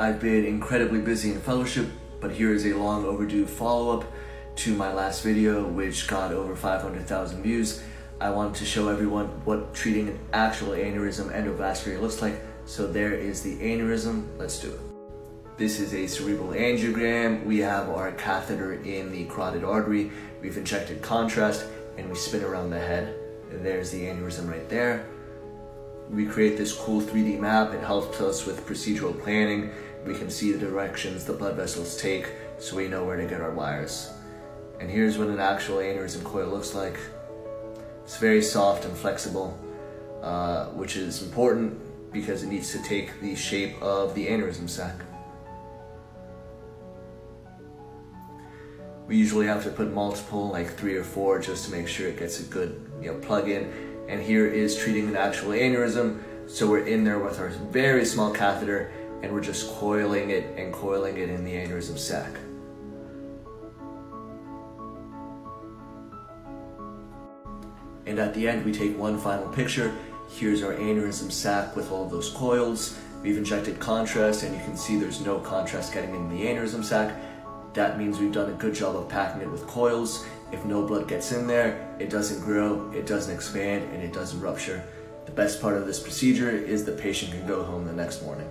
I've been incredibly busy in fellowship, but here is a long overdue follow-up to my last video, which got over 500,000 views. I wanted to show everyone what treating an actual aneurysm endovascular looks like. So there is the aneurysm, let's do it. This is a cerebral angiogram. We have our catheter in the carotid artery. We've injected contrast and we spin around the head. And there's the aneurysm right there. We create this cool 3D map. It helps us with procedural planning. We can see the directions the blood vessels take so we know where to get our wires. And here's what an actual aneurysm coil looks like. It's very soft and flexible, uh, which is important because it needs to take the shape of the aneurysm sac. We usually have to put multiple, like three or four, just to make sure it gets a good you know, plug in. And here is treating an actual aneurysm. So we're in there with our very small catheter and we're just coiling it and coiling it in the aneurysm sac. And at the end, we take one final picture. Here's our aneurysm sac with all those coils. We've injected contrast and you can see there's no contrast getting in the aneurysm sac. That means we've done a good job of packing it with coils. If no blood gets in there, it doesn't grow, it doesn't expand, and it doesn't rupture. The best part of this procedure is the patient can go home the next morning.